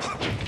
Ha!